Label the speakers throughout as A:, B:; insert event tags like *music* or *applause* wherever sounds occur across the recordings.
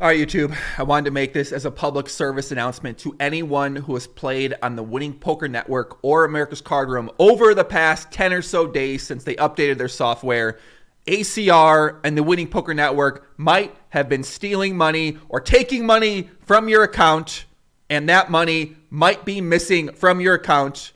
A: All right, YouTube, I wanted to make this as a public service announcement to anyone who has played on the Winning Poker Network or America's Card Room over the past 10 or so days since they updated their software. ACR and the Winning Poker Network might have been stealing money or taking money from your account, and that money might be missing from your account.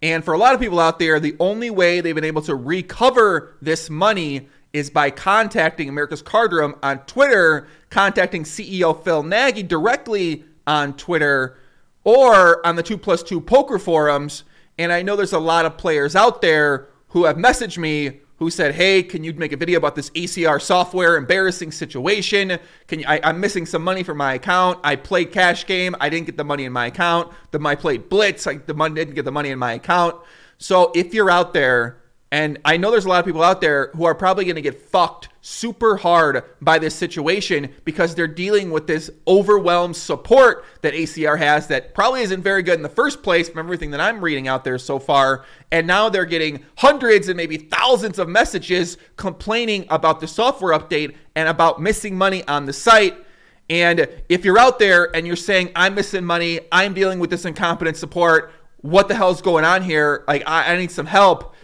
A: And for a lot of people out there, the only way they've been able to recover this money is by contacting America's Card Room on Twitter, contacting CEO Phil Nagy directly on Twitter, or on the 2 plus 2 poker forums. And I know there's a lot of players out there who have messaged me who said, "Hey, can you make a video about this ACR software embarrassing situation? Can you, I, am missing some money from my account. I played cash game. I didn't get the money in my account. The I played blitz. I the money didn't get the money in my account. So if you're out there and I know there's a lot of people out there who are probably going to get fucked super hard by this situation because they're dealing with this overwhelmed support that ACR has that probably isn't very good in the first place from everything that I'm reading out there so far. And now they're getting hundreds and maybe thousands of messages complaining about the software update and about missing money on the site. And if you're out there and you're saying, I'm missing money, I'm dealing with this incompetent support, what the hell's going on here? Like, I, I need some help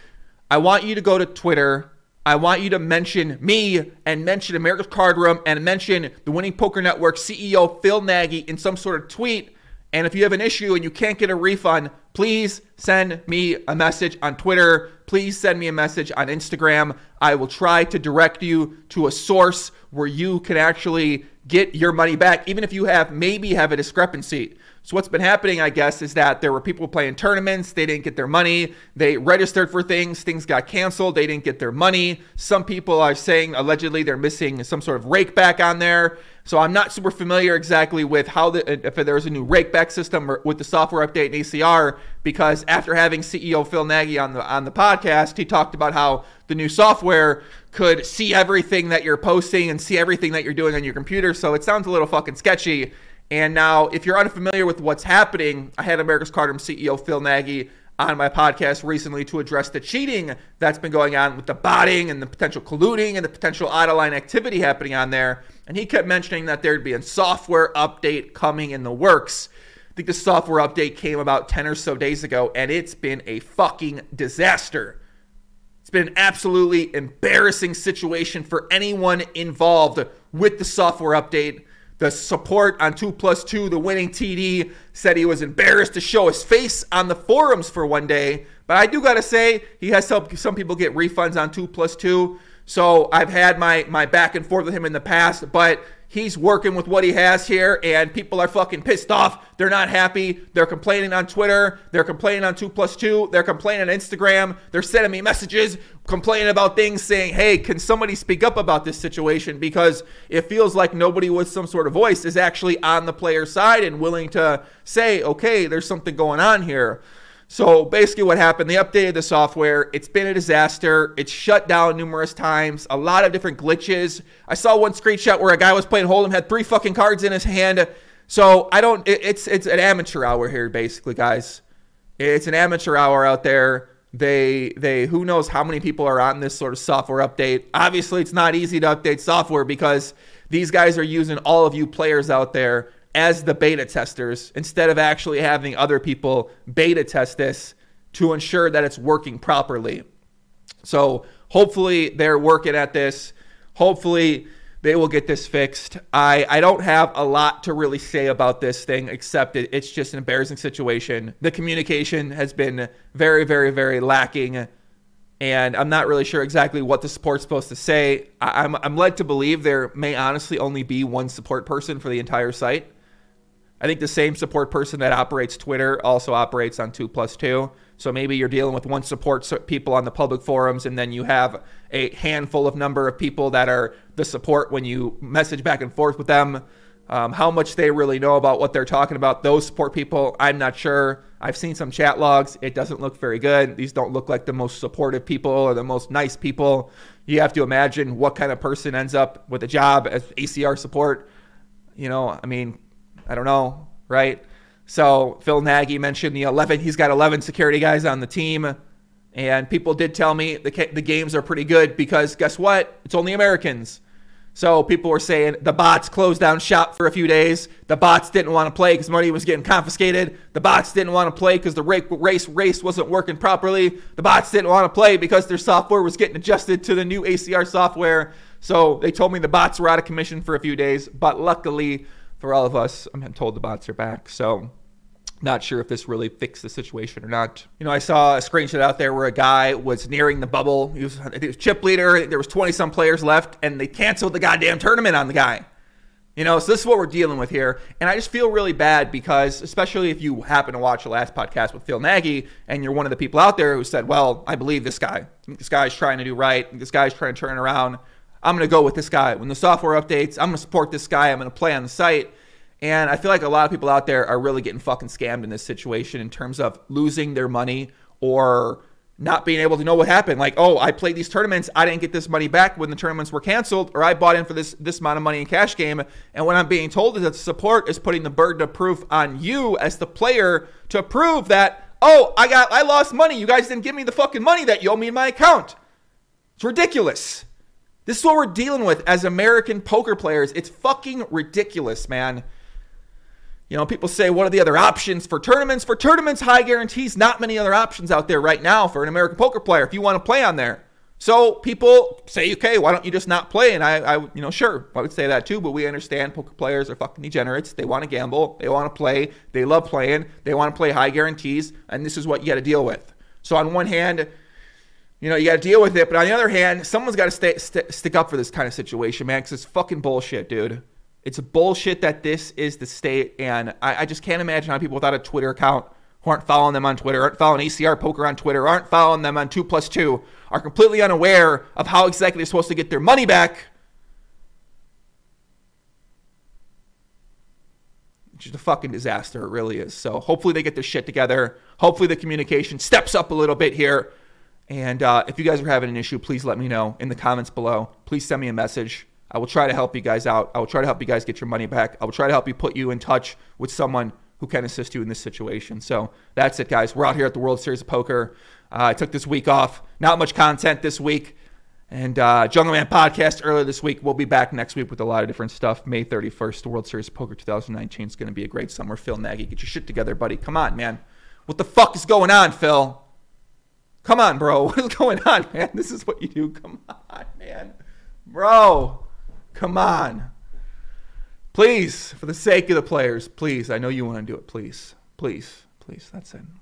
A: I want you to go to Twitter. I want you to mention me and mention America's Card Room and mention the Winning Poker Network CEO Phil Nagy in some sort of tweet. And if you have an issue and you can't get a refund, please send me a message on Twitter. Please send me a message on Instagram. I will try to direct you to a source where you can actually get your money back, even if you have maybe have a discrepancy. So what's been happening, I guess, is that there were people playing tournaments, they didn't get their money, they registered for things, things got canceled, they didn't get their money. Some people are saying allegedly they're missing some sort of rake back on there. So I'm not super familiar exactly with how the uh, if there's a new rake back system or with the software update in ACR because after having CEO Phil Nagy on the on the podcast, he talked about how the new software could see everything that you're posting and see everything that you're doing on your computer. So it sounds a little fucking sketchy. And now, if you're unfamiliar with what's happening, I had America's Card Room CEO Phil Nagy on my podcast recently to address the cheating that's been going on with the botting and the potential colluding and the potential out of line activity happening on there. And he kept mentioning that there'd be a software update coming in the works. I think the software update came about 10 or so days ago, and it's been a fucking disaster. It's been an absolutely embarrassing situation for anyone involved with the software update. The support on 2 plus 2, the winning TD, said he was embarrassed to show his face on the forums for one day. But I do got to say, he has helped some people get refunds on 2 plus 2. So I've had my, my back and forth with him in the past, but he's working with what he has here, and people are fucking pissed off. They're not happy. They're complaining on Twitter. They're complaining on 2 plus 2. They're complaining on Instagram. They're sending me messages complaining about things saying, hey, can somebody speak up about this situation? Because it feels like nobody with some sort of voice is actually on the player's side and willing to say, okay, there's something going on here. So basically, what happened, they updated the software. It's been a disaster. It's shut down numerous times, a lot of different glitches. I saw one screenshot where a guy was playing Hold'em, had three fucking cards in his hand. So I don't, it, it's, it's an amateur hour here, basically, guys. It's an amateur hour out there. They, they, who knows how many people are on this sort of software update. Obviously, it's not easy to update software because these guys are using all of you players out there as the beta testers instead of actually having other people beta test this to ensure that it's working properly. So hopefully they're working at this. Hopefully they will get this fixed. I, I don't have a lot to really say about this thing except it, it's just an embarrassing situation. The communication has been very, very, very lacking. And I'm not really sure exactly what the support's supposed to say. I, I'm, I'm led to believe there may honestly only be one support person for the entire site. I think the same support person that operates Twitter also operates on 2 plus 2. So maybe you're dealing with one support people on the public forums, and then you have a handful of number of people that are the support when you message back and forth with them. Um, how much they really know about what they're talking about, those support people, I'm not sure. I've seen some chat logs. It doesn't look very good. These don't look like the most supportive people or the most nice people. You have to imagine what kind of person ends up with a job as ACR support. You know, I mean, I don't know, right? So Phil Nagy mentioned the 11. He's got 11 security guys on the team, and people did tell me the the games are pretty good because guess what? It's only Americans. So people were saying the bots closed down shop for a few days. The bots didn't want to play because money was getting confiscated. The bots didn't want to play because the race race wasn't working properly. The bots didn't want to play because their software was getting adjusted to the new ACR software. So they told me the bots were out of commission for a few days. But luckily for all of us, I'm told the bots are back. So not sure if this really fixed the situation or not. You know, I saw a screenshot out there where a guy was nearing the bubble. He was, he was chip leader. There was 20 some players left, and they canceled the goddamn tournament on the guy. You know, so this is what we're dealing with here. And I just feel really bad because, especially if you happen to watch the last podcast with Phil Nagy and you're one of the people out there who said, Well, I believe this guy. This guy's trying to do right. This guy's trying to turn around. I'm going to go with this guy. When the software updates, I'm going to support this guy. I'm going to play on the site. And I feel like a lot of people out there are really getting fucking scammed in this situation in terms of losing their money or not being able to know what happened. Like, oh, I played these tournaments, I didn't get this money back when the tournaments were canceled, or I bought in for this this amount of money in cash game. And what I'm being told is that support is putting the burden of proof on you as the player to prove that, oh, I got I lost money. You guys didn't give me the fucking money that you owe me in my account. It's ridiculous. This is what we're dealing with as American poker players. It's fucking ridiculous, man. You know, people say, what are the other options for tournaments? For tournaments, high guarantees, not many other options out there right now for an American poker player if you want to play on there. So people say, okay, why don't you just not play? And I, I, you know, sure, I would say that too. But we understand poker players are fucking degenerates. They want to gamble. They want to play. They love playing. They want to play high guarantees, and this is what you got to deal with. So on one hand, you know, you got to deal with it. But on the other hand, someone's got to stay, st- stick up for this kind of situation, man, because it's fucking bullshit, dude. It's bullshit that this is the state, and I, I, just can't imagine how people without a Twitter account who aren't following them on Twitter, aren't following ACR Poker on Twitter, aren't following them on 2 plus 2, are completely unaware of how exactly they're supposed to get their money back. It's just a fucking disaster. It really is. So hopefully they get their shit together. Hopefully the communication steps up a little bit here. And uh, if you guys are having an issue, please let me know in the comments below. Please send me a message. I will try to help you guys out. I will try to help you guys get your money back. I will try to help you put you in touch with someone who can assist you in this situation. So that's it, guys. We're out here at the World Series of Poker. Uh, I took this week off. Not much content this week. And uh, Jungleman podcast earlier this week. We'll be back next week with a lot of different stuff. May 31st, the World Series of Poker 2019 is going to be a great summer. Phil Nagy, get your shit together, buddy. Come on, man. What the fuck is going on, Phil? Come on, bro. *laughs* What is going on, man? This is what you do. Come on, man. Bro. Come on. Please, for the sake of the players, please. I know you want to do it. Please, please, please. That's it.